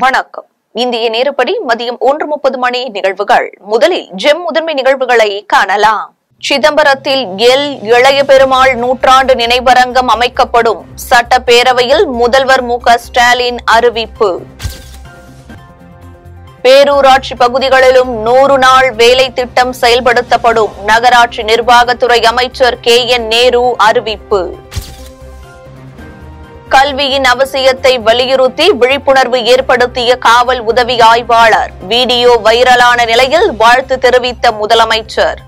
வணக்கம். இந்திய நேரப்படி மதியம் ஒன்று முப்பது மணி நிகழ்வுகள். முதலில் ஜெம் முதன்மை நிகழ்வுகளை காணலாம். சிதம்பரத்தில் எல் இளைய பெருமாள் நூற்றாண்டு நினைவரங்கம் அமைக்கப்படும் சட்டப்பேரவையில் முதல்வர் மு ஸ்டாலின் அறிவிப்பு. பேரூராட்சி பகுதிகளிலும் நூறு நாள் வேலை திட்டம் செயல்படுத்தப்படும். நகராட்சி நிர்வாகத்துறை அமைச்சர் கே என் நேரு அறிவிப்பு. கல்வியின் அவசியத்தை வலியுறுத்தி விழிப்புணர்வு ஏற்படுத்திய காவல் உதவி ஆய்வாளர். வீடியோ வைரலான நிலையில் வாழ்த்து தெரிவித்த முதலமைச்சர்.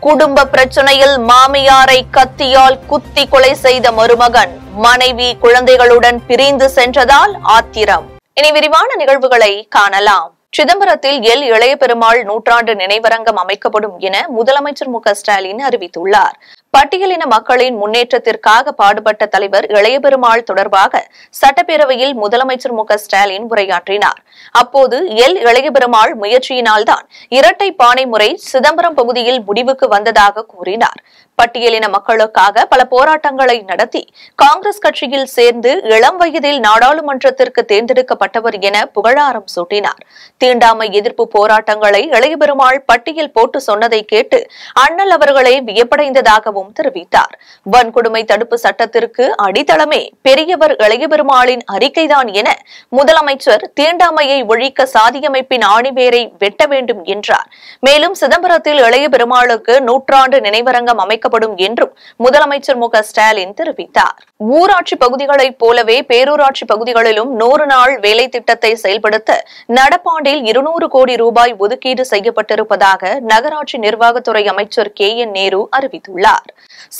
குடும்ப பிரச்சனையில் மாமியாரை கத்தியால் குத்தி கொலை செய்த மருமகன். மனைவி குழந்தைகளுடன் பிரிந்து சென்றதால் ஆத்திரம். இனி விரிவான நிகழ்வுகளை காணலாம். சிதம்பரத்தில் எல் இளைய பெருமாள் நூற்றாண்டு நினைவரங்கம் அமைக்கப்படும் என முதலமைச்சர் மு க ஸ்டாலின் அறிவித்துள்ளார். பட்டியலின மக்களின் முன்னேற்றத்திற்காக பாடுபட்ட தலைவர் இளையபெருமாள் தொடர்பாக சட்டப்பேரவையில் முதலமைச்சர் மு ஸ்டாலின் உரையாற்றினார். அப்போது எல். இளையபெருமாள் முயற்சியினால்தான் இரட்டை பானை முறை சிதம்பரம் பகுதியில் முடிவுக்கு வந்ததாக கூறினார். பட்டியலின மக்களுக்காக பல போராட்டங்களை நடத்தி காங்கிரஸ் கட்சியில் சேர்ந்து இளம் வயதில் நாடாளுமன்றத்திற்கு தேர்ந்தெடுக்கப்பட்டவர் என புகழாரம் சூட்டினார். தீண்டாமை எதிர்ப்பு போராட்டங்களை இளைய பெருமாள் பட்டியல் போட்டு சொன்னதை கேட்டு அண்ணல் அவர்களை வியப்படைந்ததாகவும் தெரிவித்தார். வன்கொடுமை தடுப்பு சட்டத்திற்கு அடித்தளமே பெரியவர் இளைய பெருமாளின் அறிக்கைதான் என முதலமைச்சர் தீண்டாமையை ஒழிக்க சாதியமைப்பின் ஆணிவேரை வெட்ட வேண்டும் என்றார். மேலும் சிதம்பரத்தில் இளைய பெருமாளுக்கு நூற்றாண்டு நினைவரங்கம் அமைக்க அமைக்கப்படும் என்றும் முதலமைச்சர் மு ஸ்டாலின் தெரிவித்தார். ஊராட்சி பகுதிகளைப் போலவே பேரூராட்சி பகுதிகளிலும் நூறு நாள் வேலை திட்டத்தை செயல்படுத்த நடப்பாண்டில் இருநூறு கோடி ரூபாய் ஒதுக்கீடு செய்யப்பட்டிருப்பதாக நகராட்சி நிர்வாகத்துறை அமைச்சர் கே என் நேரு அறிவித்துள்ளார்.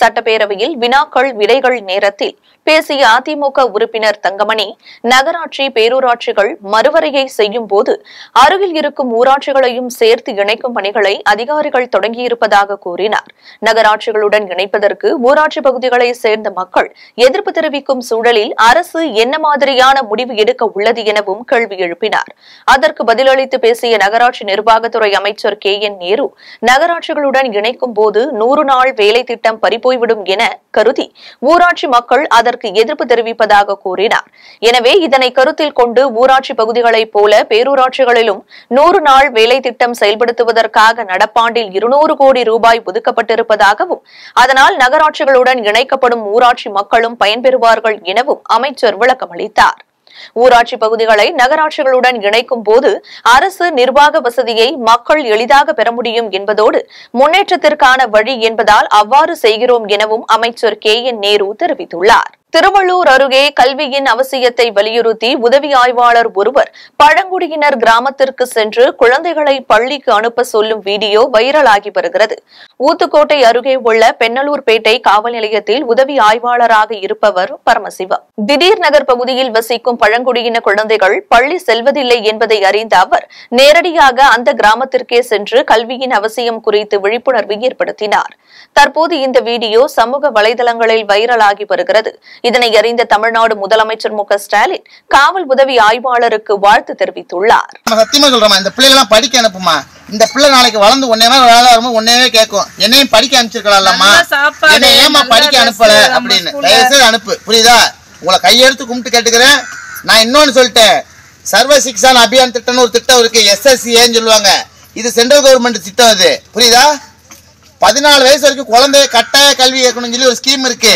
சட்டப்பேரவையில் வினாக்கள் விடைகள் நேரத்தில் பேசிய அதிமுக உறுப்பினர் தங்கமணி நகராட்சி பேரூராட்சிகள் மறுவரையை செய்யும் போது அருகில் இருக்கும் ஊராட்சிகளையும் சேர்த்து இணைக்கும் பணிகளை அதிகாரிகள் தொடங்கியிருப்பதாக கூறினார். நகராட்சிகளுடன் இணைப்பதற்கு ஊராட்சி பகுதிகளை சேர்ந்த மக்கள் எதிர்ப்பு தெரிவிக்கும் சூழலில் அரசு என்ன மாதிரியான முடிவு எடுக்க உள்ளது எனவும் கேள்வி எழுப்பினார். அதற்கு பதிலளித்து பேசிய நகராட்சி நிர்வாகத்துறை அமைச்சர் கே. என். நேரு நகராட்சிகளுடன் இணைக்கும் போது நூறு நாள் வேலை திட்டம் பறிபோய்விடும் என கருதி ஊராட்சி மக்கள் அதற்கு எதிர்ப்பு தெரிவிப்பதாக கூறினார். எனவே இதனை கருத்தில் கொண்டு ஊராட்சி பகுதிகளைப் போல பேரூராட்சிகளிலும் நூறு நாள் வேலை திட்டம் செயல்படுத்துவதற்காக நடப்பாண்டில் இருநூறு கோடி ரூபாய் ஒதுக்கப்பட்டிருப்பதாகவும் அதனால் நகராட்சிகளுடன் இணைக்கப்படும் ஊராட்சி மக்களும் பயன்பெறுவார்கள் எனவும் அமைச்சர் விளக்கமளித்தார். ஊராட்சி பகுதிகளை நகராட்சிகளுடன் இணைக்கும் போது அரசு நிர்வாக வசதியை மக்கள் எளிதாக பெற முடியும் என்பதோடு முன்னேற்றத்திற்கான வழி என்பதால் அவ்வாறு செய்கிறோம் எனவும் அமைச்சர் கே என் நேரு தெரிவித்துள்ளார். திருவள்ளூர் அருகே கல்வியின் அவசியத்தை வலியுறுத்தி உதவி ஆய்வாளர் ஒருவர் பழங்குடியினர் கிராமத்திற்கு சென்று குழந்தைகளை பள்ளிக்கு அனுப்ப சொல்லும் வீடியோ வைரலாகி வருகிறது. ஊத்துக்கோட்டை அருகே உள்ள பெண்ணலூர்பேட்டை காவல் நிலையத்தில் உதவி ஆய்வாளராக இருப்பவர் பரமசிவம். திடீர் நகர் பகுதியில் வசிக்கும் பழங்குடியின குழந்தைகள் பள்ளி செல்வதில்லை என்பதை அறிந்த அவர் நேரடியாக அந்த கிராமத்திற்கே சென்று கல்வியின் அவசியம் குறித்து விழிப்புணர்வு ஏற்படுத்தினார். தற்போது இந்த வீடியோ சமூக வலைதளங்களில் வைரலாகி வருகிறது. இதனை அறிந்த தமிழ்நாடு முதலமைச்சர் மு க ஸ்டாலின் காவல் உதவி ஆய்வாளருக்கு வாழ்த்து தெரிவித்துள்ளார். சத்தியமா சொல்றோமா? இந்த பிள்ளைகள்லாம் படிக்க அனுப்புமா? இந்த பிள்ளை நாளைக்கு வளர்ந்து ஒன்னே வேலை வரும்போது கேட்கும். என்னையும் படிக்க அனுப்பிச்சிருக்கலாம்மா என்னை ஏமா படிக்க அனுப்பல அப்படின்னு. தயவுசெய்து அனுப்பு. புரியுதா? உங்களை கையெடுத்து கும்பிட்டு கேட்டுக்கிறேன். நான் இன்னொன்னு சொல்லிட்டேன். சர்வ சிக்ஷான் அபியான் திட்டம்னு ஒரு திட்டம் இருக்கு. எஸ்எஸ்சிஏன்னு சொல்லுவாங்க. இது சென்ட்ரல் கவர்மெண்ட் திட்டம் இது புரியுதா? பதினாலு வயசு வரைக்கும் குழந்தைய கட்டாய கல்வி கேட்கணும்னு சொல்லி ஒரு ஸ்கீம் இருக்கு.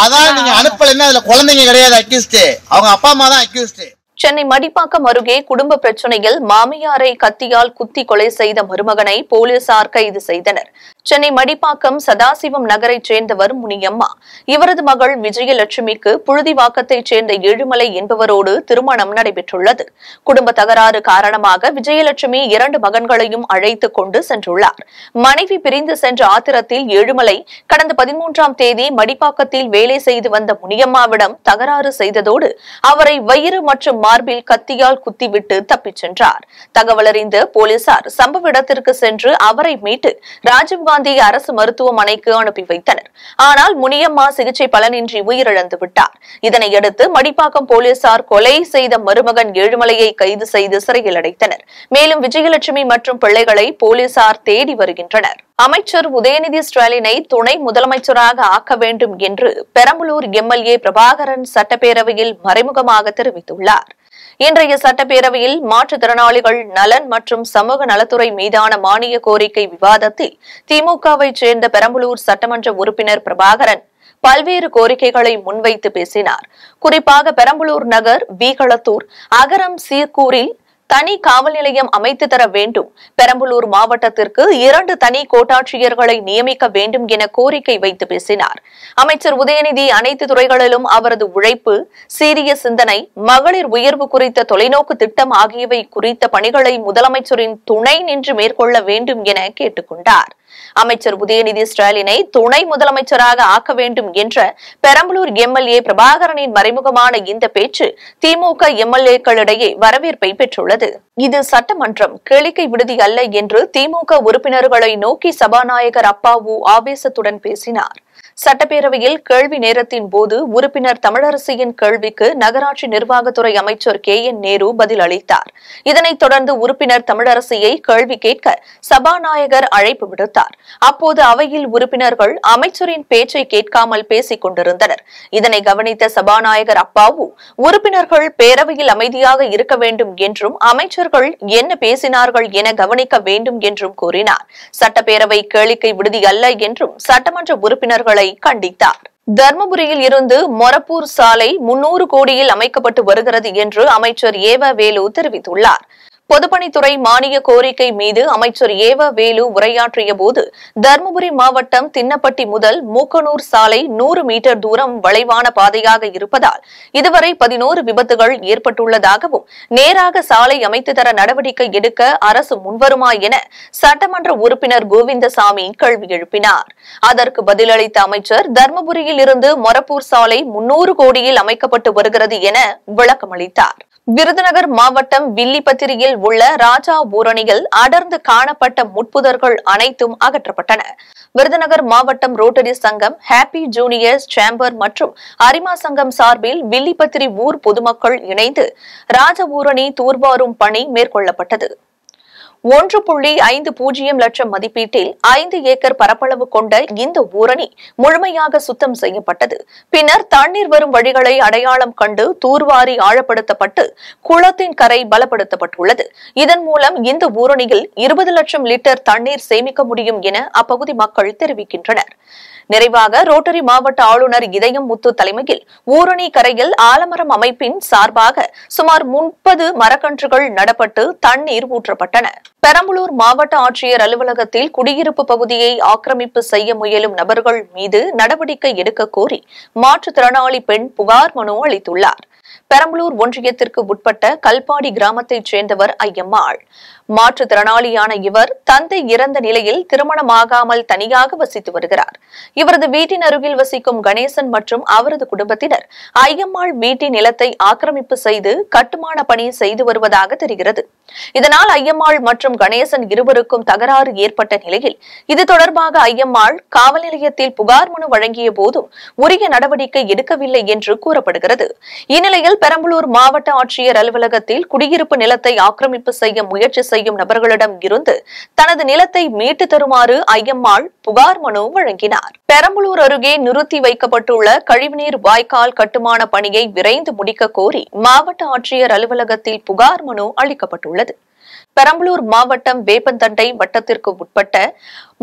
அதான் நீங்க அனுப்பலைன்னா அதுல குழந்தைங்க கிடையாது அக்யூஸ்ட் அவங்க அப்பா அம்மா தான் அக்யூஸ்ட் சென்னை மடிப்பாக்கம் அருகே குடும்ப பிரச்சனையில் மாமியாரை கத்தியால் குத்தி கொலை செய்த மருமகனை போலீசார் கைது செய்தனர். சென்னை மடிப்பாக்கம் சதாசிவம் நகரைச் சேர்ந்தவர் முனியம்மா. இவரது மகள் விஜயலட்சுமிக்கு புழுதிவாக்கத்தைச் சேர்ந்த ஏழுமலை என்பவரோடு திருமணம் நடைபெற்றுள்ளது. குடும்ப தகராறு காரணமாக விஜயலட்சுமி இரண்டு மகன்களையும் அழைத்துக் கொண்டு சென்றுள்ளார். மனைவி பிரிந்து சென்ற ஆத்திரத்தில் ஏழுமலை கடந்த பதிமூன்றாம் தேதி மடிப்பாக்கத்தில் வேலை செய்து வந்த முனியம்மாவிடம் தகராறு செய்ததோடு அவரை வயிறு மற்றும் மார்பில் கத்தியால் குத்திவிட்டு தப்பிச் சென்றார். தகவலறிந்த போலீசார் சம்பவ இடத்திற்கு சென்று அவரை மீட்டு ராஜீவ்காந்தி காந்தி அரசு மருத்துவமனைக்கு அனுப்பி வைத்தனர். ஆனால் முனியம்மா சிகிச்சை பலனின்றி உயிரிழந்து விட்டார். இதனையடுத்து மடிப்பாக்கம் போலீசார் கொலை செய்த மருமகன் ஏழுமலையை கைது செய்து சிறையில் அடைத்தனர். மேலும் விஜயலட்சுமி மற்றும் பிள்ளைகளை போலீசார் தேடி வருகின்றனர். அமைச்சர் உதயநிதி ஸ்டாலினை துணை முதலமைச்சராக ஆக்க வேண்டும் என்று பெரம்பலூர் எம்எல்ஏ பிரபாகரன் சட்டப்பேரவையில் மறைமுகமாக தெரிவித்துள்ளார். இன்றைய சட்டப்பேரவையில் மாற்றுத்திறனாளிகள் நலன் மற்றும் சமூக நலத்துறை மீதான மானிய கோரிக்கை விவாதத்தில் திமுகவை சேர்ந்த பெரம்பலூர் சட்டமன்ற உறுப்பினர் பிரபாகரன் பல்வேறு கோரிக்கைகளை முன்வைத்து பேசினார். குறிப்பாக பெரம்பலூர் நகர் வீகளத்தூர் அகரம் சீர்கூரில் தனி காவல் நிலையம் அமைத்து தர வேண்டும். பெரம்பலூர் மாவட்டத்திற்கு இரண்டு தனி கோட்டாட்சியர்களை நியமிக்க வேண்டும் என கோரிக்கை வைத்து பேசினார். அமைச்சர் உதயநிதி அனைத்து துறைகளிலும் அவரது உழைப்பு சீரிய சிந்தனை மகளிர் உயர்வு குறித்த தொலைநோக்கு திட்டம் ஆகியவை குறித்த பணிகளை முதலமைச்சரின் துணை நின்று மேற்கொள்ள வேண்டும் என கேட்டுக்கொண்டார். அமைச்சர் உதயநிதி ஸ்டாலினை துணை முதலமைச்சராக ஆக்க வேண்டும் என்ற பெரம்பலூர் எம்எல்ஏ பிரபாகரனின் மறைமுகமான இந்த பேச்சு திமுக எம்எல்ஏக்களிடையே வரவேற்பை பெற்றுள்ளது. இது சட்டமன்றம் கேளிக்கை விடுதி அல்ல என்று திமுக உறுப்பினர்களை நோக்கி சபாநாயகர் அப்பாவு ஆவேசத்துடன் பேசினார். சட்டப்பேரவையில் கேள்வி நேரத்தின் போது உறுப்பினர் தமிழரசியின் கேள்விக்கு நகராட்சி நிர்வாகத்துறை அமைச்சர் கே என் நேரு பதில் அளித்தார். இதனைத் தொடர்ந்து உறுப்பினர் தமிழரசியை கேள்வி கேட்க சபாநாயகர் அழைப்பு விடுத்தார். அப்போது அவையில் உறுப்பினர்கள் அமைச்சரின் பேச்சை கேட்காமல் பேசிக் கொண்டிருந்தனர். இதனை கவனித்த சபாநாயகர் அப்பாவு உறுப்பினர்கள் பேரவையில் அமைதியாக இருக்க வேண்டும் என்றும் அமைச்சர்கள் என்ன பேசினார்கள் என கவனிக்க வேண்டும் என்றும் கூறினார். சட்டப்பேரவை கேளிக்கை விடுதி அல்ல என்றும் சட்டமன்ற உறுப்பினர்களை கண்டித்தார். தர்மபுரியில் இருந்து மொரப்பூர் சாலை முன்னூறு கோடியில் அமைக்கப்பட்டு வருகிறது என்று அமைச்சர் ஏவ வேலு தெரிவித்துள்ளார். பொதுப்பணித்துறை மானிய கோரிக்கை மீது அமைச்சர் ஏவ வேலு உரையாற்றிய போது தருமபுரி மாவட்டம் தின்னப்பட்டி முதல் மூக்கனூர் சாலை நூறு மீட்டர் தூரம் வளைவான பாதையாக இருப்பதால் இதுவரை பதினோரு விபத்துகள் ஏற்பட்டுள்ளதாகவும் நேராக சாலை அமைத்து தர நடவடிக்கை எடுக்க அரசு முன்வருமா என சட்டமன்ற உறுப்பினர் கோவிந்தசாமி கேள்வி எழுப்பினார். அதற்கு பதிலளித்த அமைச்சர் தர்மபுரியில் இருந்து மொரப்பூர் சாலை முன்னூறு கோடியில் அமைக்கப்பட்டு வருகிறது என விளக்கமளித்தார். விருதுநகர் மாவட்டம் வில்லிபத்திரியில் உள்ள ராஜா ஊரணியில் அடர்ந்து காணப்பட்ட முட்புதர்கள் அனைத்தும் அகற்றப்பட்டன. விருதுநகர் மாவட்டம் ரோட்டரி சங்கம் ஹாப்பி ஜூனியர்ஸ் சேம்பர் மற்றும் அரிமா சங்கம் சார்பில் வில்லிபத்திரி ஊர் பொதுமக்கள் இணைந்து ராஜ ஊரணி தூர்வாரும் பணி மேற்கொள்ளப்பட்டது. ஒன்று புள்ளி ஐந்து பூஜ்ஜியம் லட்சம் மதிப்பீட்டில் ஐந்து ஏக்கர் பரப்பளவு கொண்ட இந்த ஊரணி முழுமையாக சுத்தம் செய்யப்பட்டது. பின்னர் தண்ணீர் வரும் வழிகளை அடையாளம் கண்டு தூர்வாரி ஆழப்படுத்தப்பட்டு குளத்தின் கரை பலப்படுத்தப்பட்டுள்ளது. இதன் மூலம் இந்த ஊரணியில் இருபது லட்சம் லிட்டர் தண்ணீர் சேமிக்க முடியும் என அப்பகுதி மக்கள் தெரிவிக்கின்றனர். நிறைவாக ரோட்டரி மாவட்ட ஆளுநர் இதயம் முத்து தலைமையில் ஊரணி கரையில் ஆலமரம் அமைப்பின் சார்பாக சுமார் முப்பது மரக்கன்றுகள் நடப்பட்டு தண்ணீர் ஊற்றப்பட்டன. பெரம்பலூர் மாவட்ட ஆட்சியர் அலுவலகத்தில் குடியிருப்பு பகுதியை ஆக்கிரமிப்பு செய்ய முயலும் நபர்கள் மீது நடவடிக்கை எடுக்க கோரி மாற்றுத்திறனாளி பெண் புகார் மனு அளித்துள்ளார். பெரம்பலூர் ஒன்றியத்திற்கு உட்பட்ட கல்பாடி கிராமத்தைச் சேர்ந்தவர் ஐயம்மாள். மாற்றுத்திறனாளியான இவர் தந்தை இறந்த நிலையில் திருமணமாகாமல் தனியாக வசித்து வருகிறார். இவரது வீட்டின் அருகில் வசிக்கும் கணேசன் மற்றும் அவரது குடும்பத்தினர் ஐயம்மாள் வீட்டின் நிலத்தை ஆக்கிரமிப்பு செய்து கட்டுமான பணி செய்து வருவதாக தெரிகிறது. இதனால் ஐயம்மாள் மற்றும் கணேசன் இருவருக்கும் தகராறு ஏற்பட்ட நிலையில் இது தொடர்பாக ஐயம்மாள் காவல் நிலையத்தில் புகார் மனு வழங்கிய போதும் உரிய நடவடிக்கை எடுக்கவில்லை என்று கூறப்படுகிறது. இந்நிலையில் பெரம்பலூர் மாவட்ட ஆட்சியர் அலுவலகத்தில் குடியிருப்பு நிலத்தை ஆக்கிரமிப்பு செய்ய முயற்சி செய்யும் நபர்களிடம் இருந்து தனது நிலத்தை மீட்டு தருமாறு ஐயம்மாள் புகார் மனு வழங்கினார். பெரம்பலூர் அருகே நிறுத்தி வைக்கப்பட்டுள்ள கழிவுநீர் வாய்க்கால் கட்டுமான பணியை விரைந்து முடிக்க கோரி மாவட்ட ஆட்சியர் அலுவலகத்தில் புகார் மனு அளிக்கப்பட்டுள்ளது. பெரம்பலூர் மாவட்டம் வேப்பந்தண்டை வட்டத்திற்கு உட்பட்ட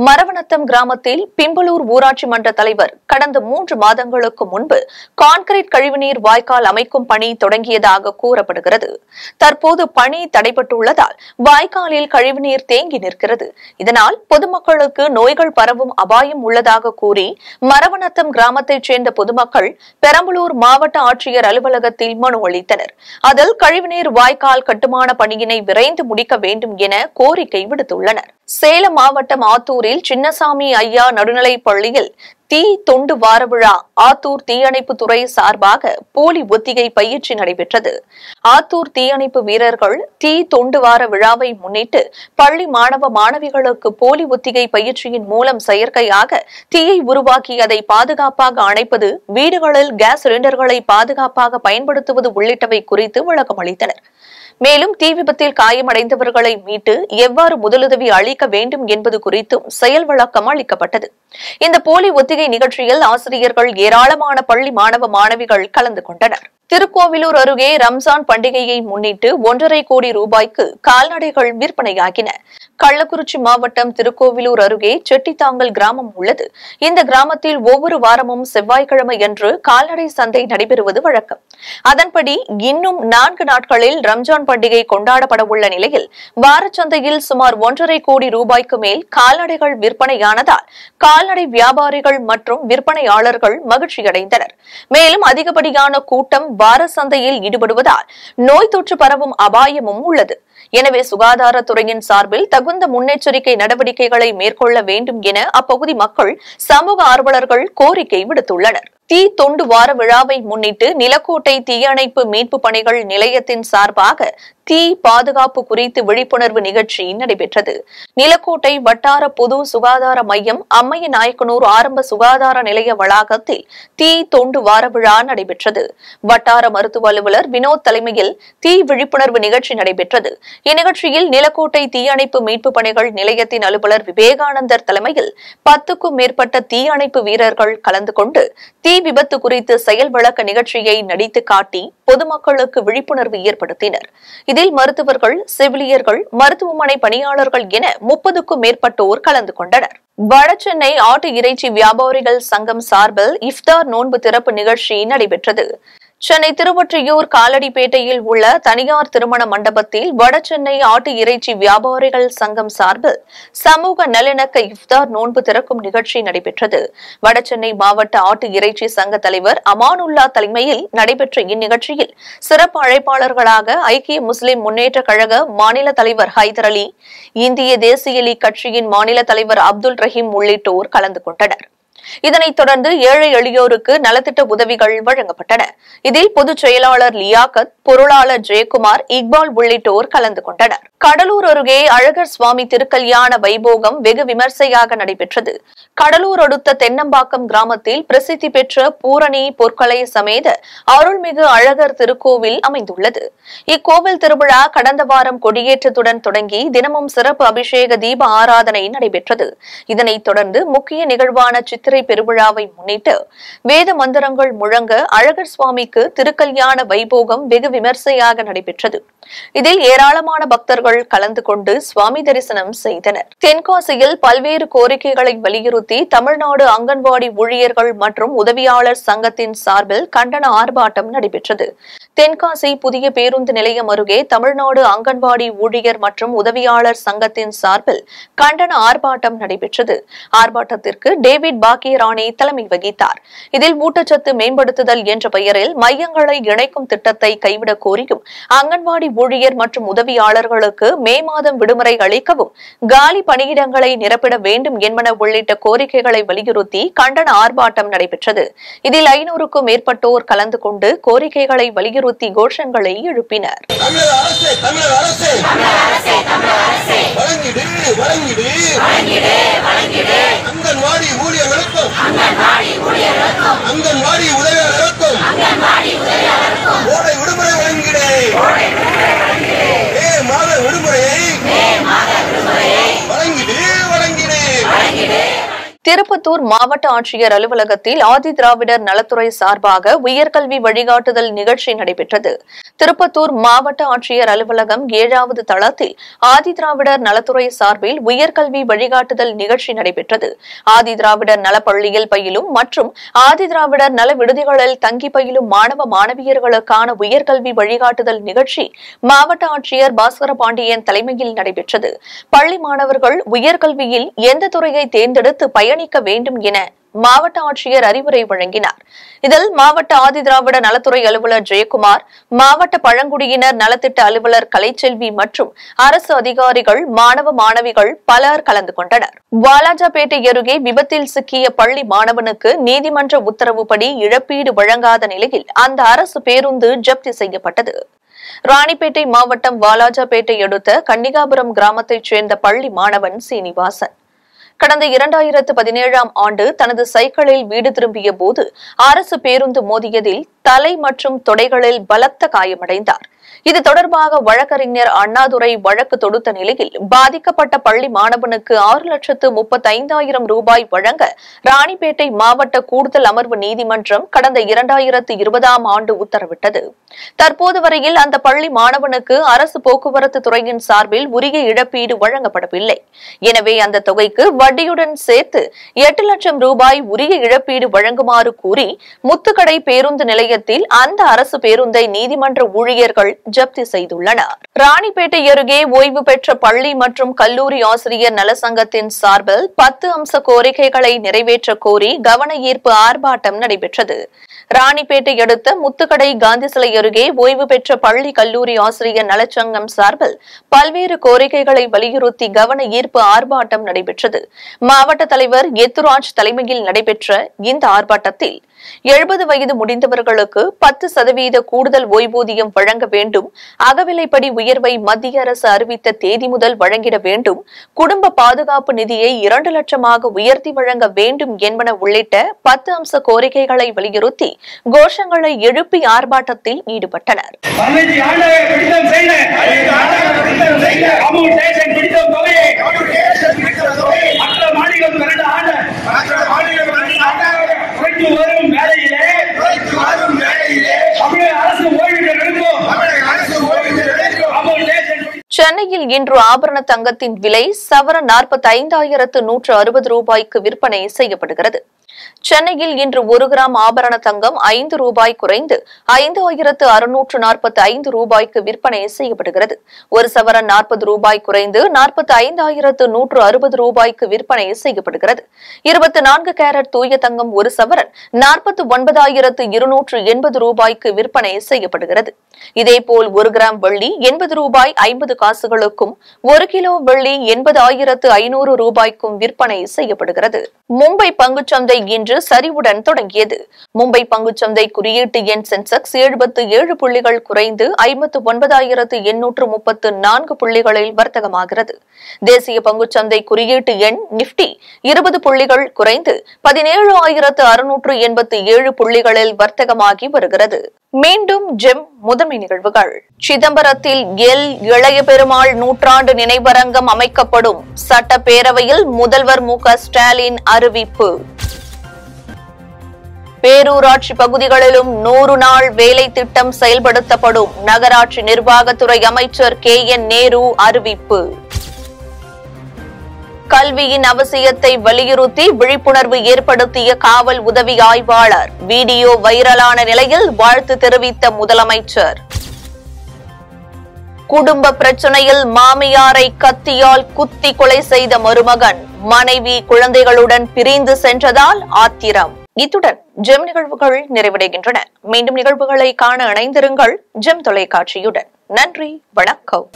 மரவனத்தம் கிராமத்தில் பிம்பலூர் ஊராட்சி மன்ற தலைவர் கடந்த மூன்று மாதங்களுக்கு முன்பு கான்கிரீட் கழிவுநீர் வாய்க்கால் அமைக்கும் பணி தொடங்கியதாக கூறப்படுகிறது. தற்போது பணி தடைபட்டுள்ளதால் வாய்க்காலில் கழிவுநீர் தேங்கி நிற்கிறது. இதனால் பொதுமக்களுக்கு நோய்கள் பரவும் அபாயம் உள்ளதாக கூறி மரவனத்தம் கிராமத்தைச் சேர்ந்த பொதுமக்கள் பெரம்பலூர் மாவட்ட ஆட்சியர் அலுவலகத்தில் மனு அளித்தனர். அதில் கழிவுநீர் வாய்க்கால் கட்டுமான பணியினை விரைந்து முடிக்க வேண்டும் என கோரிக்கை விடுத்துள்ளனர். சேலம் மாவட்டம் ஆத்தூரில் சின்னசாமி ஐயா நடுநிலைப் பள்ளியில் தீ தொண்டு வார விழா ஆத்தூர் தீயணைப்பு துறை சார்பாக போலி ஒத்திகை பயிற்சி நடைபெற்றது. ஆத்தூர் தீயணைப்பு வீரர்கள் தீ தொண்டு வார விழாவை முன்னிட்டு பள்ளி மாணவ மாணவிகளுக்கு போலி ஒத்திகை பயிற்சியின் மூலம் செயற்கையாக தீயை உருவாக்கி அதை பாதுகாப்பாக அணைப்பது வீடுகளில் கேஸ் சிலிண்டர்களை பாதுகாப்பாக பயன்படுத்துவது உள்ளிட்டவை குறித்து விளக்கம் அளித்தனர் மேலும் தீ விபத்தில் காயமடைந்தவர்களை மீட்டு எவ்வாறு முதலுதவி அளிக்க வேண்டும் என்பது குறித்தும் செயல் விளக்கம் அளிக்கப்பட்டது. இந்த போலி ஒத்திகை நிகழ்ச்சியில் ஆசிரியர்கள் ஏராளமான பள்ளி மாணவ மாணவிகள் கலந்து கொண்டனர். திருக்கோவிலூர் அருகே ரம்ஜான் பண்டிகையை முன்னிட்டு ஒன்றரை கோடி ரூபாய்க்கு கால்நடைகள் விற்பனையாகின. கள்ளக்குறிச்சி மாவட்டம் திருக்கோவிலூர் அருகே செட்டித்தாங்கல் கிராமம் உள்ளது. இந்த கிராமத்தில் ஒவ்வொரு வாரமும் செவ்வாய்க்கிழமை அன்று கால்நடை சந்தை நடைபெறுவது வழக்கம். அதன்படி இன்னும் நான்கு நாட்களில் ரம்ஜான் பண்டிகை கொண்டாடப்பட உள்ள நிலையில் வாரச்சந்தையில் சுமார் ஒன்றரை கோடி ரூபாய்க்கு மேல் கால்நடைகள் விற்பனையானதால் கால்நடை வியாபாரிகள் மற்றும் விற்பனையாளர்கள் மகிழ்ச்சியடைந்தனர். மேலும் அதிகப்படியான கூட்டம் வார சந்தையில் ஈடுபடுவதால் நோய் தொற்று பரவும் அபாயமும் உள்ளது. எனவே சுகாதாரத்துறையின் சார்பில் தகுந்த முன்னெச்சரிக்கை நடவடிக்கைகளை மேற்கொள்ள வேண்டும் என அப்பகுதி மக்கள் சமூக ஆர்வலர்கள் கோரிக்கை விடுத்துள்ளனர். தீ தொண்டு வார விழாவை முன்னிட்டு நிலக்கோட்டை தீயணைப்பு மீட்பு பணிகள் நிலையத்தின் சார்பாக தீ பாதுகாப்பு குறித்து விழிப்புணர்வு நிகழ்ச்சி நடைபெற்றது. நிலக்கோட்டை வட்டார பொது சுகாதார மையம் அம்மைய நாயக்கனூர் ஆரம்ப சுகாதார நிலைய வளாகத்தில் தீ தொண்டு வார விழா நடைபெற்றது. வட்டார மருத்துவ அலுவலர் வினோத் தலைமையில் தீ விழிப்புணர்வு நிகழ்ச்சி நடைபெற்றது. இந்நிகழ்ச்சியில் நிலக்கோட்டை தீயணைப்பு மீட்பு பணிகள் நிலையத்தின் அலுவலர் விவேகானந்தர் தலைமையில் பத்துக்கும் மேற்பட்ட தீயணைப்பு வீரர்கள் கலந்து கொண்டு தீ விபத்து குறித்து செயல் விளக்க நிகழ்ச்சியை நடித்து காட்டி பொதுமக்களுக்கு விழிப்புணர்வு ஏற்படுத்தினர். இதில் மருத்துவர்கள் செவிலியர்கள் மருத்துவமனை பணியாளர்கள் என முப்பதுக்கும் மேற்பட்டோர் கலந்து கொண்டனர். வடசென்னை ஆட்டு இறைச்சி வியாபாரிகள் சங்கம் சார்பில் இஃப்தார் நோன்பு திறப்பு நிகழ்ச்சி நடைபெற்றது. சென்னை திருவொற்றியூர் காலடிப்பேட்டையில் உள்ள தனியார் திருமண மண்டபத்தில் வடசென்னை ஆட்டு இறைச்சி வியாபாரிகள் சங்கம் சார்பில் சமூக நல்லிணக்க இஃப்தார் நோன்பு திறக்கும் நிகழ்ச்சி நடைபெற்றது. வடசென்னை மாவட்ட ஆட்டு இறைச்சி சங்க தலைவர் அமானுல்லா தலைமையில் நடைபெற்ற இந்நிகழ்ச்சியில் சிறப்பு அழைப்பாளர்களாக ஐக்கிய முஸ்லிம் முன்னேற்ற கழக மாநில தலைவர் ஹைதர் அலி இந்திய தேசிய லீக் கட்சியின் மாநில தலைவர் அப்துல் ரஹீம் உள்ளிட்டோர் கலந்து கொண்டனர். இதனைத் தொடர்ந்து ஏழை எளியோருக்கு நலத்திட்ட உதவிகள் வழங்கப்பட்டன. இதில் பொதுச் செயலாளர் லியாகத் பொருளாளர் ஜெயக்குமார் இக்பால் உள்ளிட்டோர் கலந்து கொண்டனர். கடலூர் அருகே அழகர் சுவாமி திருக்கல்யாண வைபோகம் வெகு விமர்சையாக நடைபெற்றது. கடலூர் அடுத்த தென்னம்பாக்கம் கிராமத்தில் பிரசித்தி பெற்ற பூரணி பொற்கலை சமேத அருள்மிகு அழகர் திருக்கோவில் அமைந்துள்ளது. இக்கோவில் திருவிழா கடந்த வாரம் கொடியேற்றத்துடன் தொடங்கி தினமும் சிறப்பு அபிஷேக தீப ஆராதனை நடைபெற்றது. இதனைத் தொடர்ந்து முக்கிய நிகழ்வான சித்திரை பெருவிழாவை முன்னிட்டு வேத மந்திரங்கள் முழங்க அழகர் சுவாமிக்கு திருக்கல்யாண வைபோகம் வெகு விமர்சையாக நடைபெற்றது. இதில் ஏராளமான பக்தர்கள் கலந்து கொண்டு சுவாமி தரிசனம் செய்தனர். தென்காசியில் பல்வேறு கோரிக்கைகளை வலியுறுத்தி தமிழ்நாடு அங்கன்வாடி ஊழியர்கள் மற்றும் உதவியாளர் சங்கத்தின் சார்பில் கண்டன ஆர்ப்பாட்டம் நடைபெற்றது. தென்காசி புதிய பேருந்து நிலையம் அருகே தமிழ்நாடு அங்கன்வாடி ஊழியர் மற்றும் உதவியாளர் சங்கத்தின் சார்பில் கண்டன ஆர்ப்பாட்டம் நடைபெற்றது. ஆர்ப்பாட்டத்திற்கு டேவிட் பாக்கியராணி தலைமை வகித்தார். இதில் ஊட்டச்சத்து மேம்படுத்துதல் என்ற பெயரில் மையங்களை இணைக்கும் திட்டத்தை கைவிடக் கோரியும் அங்கன்வாடி ஊழியர் மற்றும் உதவியாளர்களுக்கு மே மாதம் விடுமுறை அளிக்கவும் காலி பணியிடங்களை நிரப்பிட வேண்டும் என்பன உள்ளிட்ட கோரிக்கைகளை வலியுறுத்தி கண்டன ஆர்ப்பாட்டம் நடைபெற்றது. இதில் ஐநூறுக்கும் மேற்பட்டோர் கலந்து கொண்டு கோரிக்கைகளை வலியுறுத்தி கோஷங்களை எழுப்பினர். அங்கன்வாடி ஊழியர்களுக்கும். அங்கன்வாடி கோடை விடுமுறை வழங்கிடு. மாத விடுமுறை வழங்கிடு வழங்கிடு திருப்பத்தூர் மாவட்ட ஆட்சியர் அலுவலகத்தில் ஆதி திராவிடர் நலத்துறை சார்பாக உயர்கல்வி வழிகாட்டுதல் நிகழ்ச்சி நடைபெற்றது. திருப்பத்தூர் மாவட்ட ஆட்சியர் அலுவலகம் ஏழாவது தளத்தில் ஆதி திராவிடர் நலத்துறை சார்பில் உயர்கல்வி வழிகாட்டுதல் நிகழ்ச்சி நடைபெற்றது. ஆதி திராவிடர் நலப்பள்ளியில் பயிலும் மற்றும் ஆதி திராவிடர் நல விடுதிகளில் தங்கி பயிலும் மாணவ மாணவியர்களுக்கான உயர்கல்வி வழிகாட்டுதல் நிகழ்ச்சி மாவட்ட ஆட்சியர் பாஸ்கர பாண்டியன் தலைமையில் நடைபெற்றது. பள்ளி மாணவர்கள் உயர்கல்வியில் எந்த துறையை தேர்ந்தெடுத்து பயணிக்க வேண்டும் என மாவட்ட ஆட்சியர் அறிவுரை வழங்கினார். இதில் மாவட்ட ஆதிதிராவிட நலத்துறை அலுவலர் ஜெயக்குமார் மாவட்ட பழங்குடியினர் நலத்திட்ட அலுவலர் கலைச்செல்வி மற்றும் அரசு அதிகாரிகள் மாணவ மாணவிகள் பலர் கலந்து கொண்டனர். வாலாஜாபேட்டை அருகே விபத்தில் சிக்கிய பள்ளி மாணவனுக்கு நீதிமன்ற உத்தரவுப்படி இழப்பீடு வழங்காத நிலையில் அந்த அரசு பேருந்து ஜப்தி செய்யப்பட்டது. ராணிப்பேட்டை மாவட்டம் வாலாஜாபேட்டை அடுத்த கன்னிகாபுரம் கிராமத்தைச் சேர்ந்த பள்ளி மாணவன் சீனிவாசன். கடந்த இரண்டாயிரத்து பதினேழாம் ஆண்டு தனது சைக்கிளில் வீடு திரும்பிய போது அரசு பேருந்து மோதியதில் தலை மற்றும் தொடைகளில் பலத்த காயமடைந்தார். இது தொடர்பாக வழக்கறிஞர் அண்ணாதுரை வழக்கு தொடுத்த நிலையில் பாதிக்கப்பட்ட பள்ளி மாணவனுக்கு ஆறு லட்சத்து முப்பத்தைந்தாயிரம் ரூபாய் வழங்க ராணிப்பேட்டை மாவட்ட கூடுதல் அமர்வு நீதிமன்றம் கடந்த இரண்டாயிரத்து இருபதாம் ஆண்டு உத்தரவிட்டது. தற்போது வரையில் அந்த பள்ளி மாணவனுக்கு அரசு போக்குவரத்து துறையின் சார்பில் உரிய இழப்பீடு வழங்கப்படவில்லை. எனவே அந்த தொகைக்கு வட்டியுடன் சேர்த்து எட்டு லட்சம் ரூபாய் உரிய இழப்பீடு வழங்குமாறு கூறி முத்துக்கடை பேருந்து நிலைய நிலையத்தில் அந்த அரசு பேருந்தை நீதிமன்ற ஊழியர்கள் ஜப்தி செய்துள்ளனர். ராணிப்பேட்டை அருகே ஓய்வு பெற்ற பள்ளி மற்றும் கல்லூரி ஆசிரியர் நலசங்கத்தின் சார்பில் பத்து அம்ச கோரிக்கைகளை நிறைவேற்ற கோரி கவன ஈர்ப்பு ஆர்ப்பாட்டம் நடைபெற்றது. ராணிப்பேட்டை அடுத்த முத்துக்கடை காந்தி சிலை அருகே ஓய்வு பெற்ற பள்ளி கல்லூரி ஆசிரியர் நலச்சங்கம் சார்பில் பல்வேறு கோரிக்கைகளை வலியுறுத்தி கவன ஈர்ப்பு ஆர்ப்பாட்டம் நடைபெற்றது. மாவட்ட தலைவர் எத்துராஜ் தலைமையில் நடைபெற்ற இந்த ஆர்ப்பாட்டத்தில் எழுபது வயது முடிந்தவர்களுக்கு பத்து சதவீத கூடுதல் ஓய்வூதியம் வழங்க வேண்டும். அகவிலைப்படி உயர்வை மத்திய அரசு அறிவித்த தேதி முதல் வழங்கிட வேண்டும். குடும்ப பாதுகாப்பு நிதியை இரண்டு லட்சமாக உயர்த்தி வழங்க வேண்டும் என்பன உள்ளிட்ட பத்து அம்ச கோரிக்கைகளை வலியுறுத்தி கோஷங்களை எழுப்பி ஆர்ப்பாட்டத்தில் ஈடுபட்டனர். மாநிலம் மாநிலம் இரண்டு ஆண்டு குறைத்து வரும் வேலையிலே தமிழக அரசு ஓய்வு நிறுத்தும் அமுல் டேஷன் சென்னையில் இன்று ஆபரண தங்கத்தின் விலை சவர நாற்பத்தி ஐந்தாயிரத்து நூற்று அறுபது ரூபாய்க்கு விற்பனை செய்யப்படுகிறது. சென்னையில் இன்று ஒரு கிராம் ஆபரண தங்கம் ஐந்து ரூபாய் குறைந்து ஐந்து ஆயிரத்து அறுநூற்று நாற்பத்தி ஐந்து ரூபாய்க்கு விற்பனை செய்யப்படுகிறது. ஒரு சவரன் நாற்பது ரூபாய் குறைந்து நாற்பத்தி ஐந்தாயிரத்து நூற்று அறுபது ரூபாய்க்கு விற்பனை செய்யப்படுகிறது. இருபத்தி நான்கு கேரட் தூய தங்கம் ஒரு சவரன் நாற்பத்தி ஒன்பதாயிரத்து இருநூற்று எண்பது ரூபாய்க்கு விற்பனை செய்யப்படுகிறது. இதேபோல் ஒரு கிராம் வெள்ளி எண்பது ரூபாய் ஐம்பது காசுகளுக்கும் ஒரு கிலோ வெள்ளி எண்பது ஆயிரத்து ஐநூறு ரூபாய்க்கும் விற்பனை செய்யப்படுகிறது. மும்பை பங்குச்சந்தை இன்று சரிவுடன் தொடங்கியது. மும்பை பங்குச்சந்தை குறியீட்டு எண் சென்செக்ஸ் எழுபத்து ஏழு புள்ளிகள் குறைந்து ஐம்பத்து ஒன்பதாயிரத்து எண்ணூற்று முப்பத்து நான்கு புள்ளிகளில் வர்த்தகமாகிறது. தேசிய பங்குச்சந்தை குறியீட்டு எண் நிப்டி இருபது புள்ளிகள் குறைந்து பதினேழு ஆயிரத்து அறுநூற்று எண்பத்தி ஏழு புள்ளிகளில் வர்த்தகமாகி வருகிறது. மீண்டும் ஜெம் முதன்மை நிகழ்வுகள். சிதம்பரத்தில் எல் இளைய பெருமாள் நூற்றாண்டு நினைவரங்கம் அமைக்கப்படும் சட்டப்பேரவையில் முதல்வர் மு ஸ்டாலின் அறிவிப்பு. பேரூராட்சி பகுதிகளிலும் நூறு நாள் வேலை திட்டம் செயல்படுத்தப்படும் நகராட்சி நிர்வாகத்துறை அமைச்சர் கே என் நேரு அறிவிப்பு. கல்வியின் அவசியத்தை வலியுறுத்தி விழிப்புணர்வு ஏற்படுத்திய காவல் உதவி ஆய்வாளர். வீடியோ வைரலான நிலையில் வாழ்த்து தெரிவித்த முதலமைச்சர். குடும்ப பிரச்சனையில் மாமியாரை கத்தியால் குத்தி கொலை செய்த மருமகன். மனைவி குழந்தைகளுடன் பிரிந்து சென்றதால் ஆத்திரம். இத்துடன் ஜெம் நிகழ்வுகள் நிறைவடைகின்றன. மீண்டும் நிகழ்வுகளை காண இணைந்திருங்கள் ஜெம் தொலைக்காட்சியுடன். நன்றி வணக்கம்.